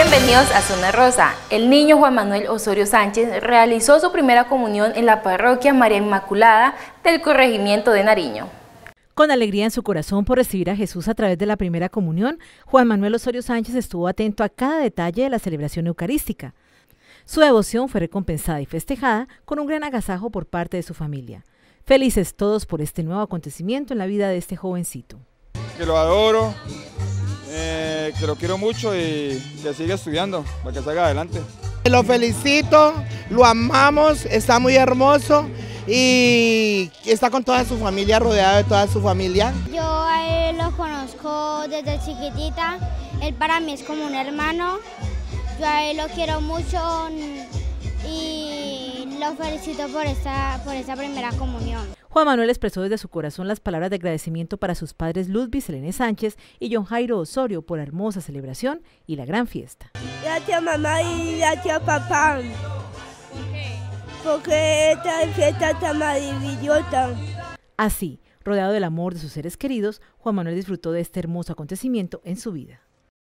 Bienvenidos a Zona Rosa. El niño Juan Manuel Osorio Sánchez realizó su primera comunión en la parroquia María Inmaculada del corregimiento de Nariño. Con alegría en su corazón por recibir a Jesús a través de la primera comunión, Juan Manuel Osorio Sánchez estuvo atento a cada detalle de la celebración eucarística. Su devoción fue recompensada y festejada con un gran agasajo por parte de su familia. Felices todos por este nuevo acontecimiento en la vida de este jovencito. Que lo adoro, eh, que lo quiero mucho y que siga estudiando para que salga adelante. Lo felicito, lo amamos, está muy hermoso y está con toda su familia, rodeado de toda su familia. Yo a él lo conozco desde chiquitita, él para mí es como un hermano, yo a él lo quiero mucho y lo felicito por esta, por esta primera comunión. Juan Manuel expresó desde su corazón las palabras de agradecimiento para sus padres Ludwig Selene Sánchez y John Jairo Osorio por la hermosa celebración y la gran fiesta. Gracias mamá y gracias papá. Porque esta fiesta está maravillosa. Así, rodeado del amor de sus seres queridos, Juan Manuel disfrutó de este hermoso acontecimiento en su vida.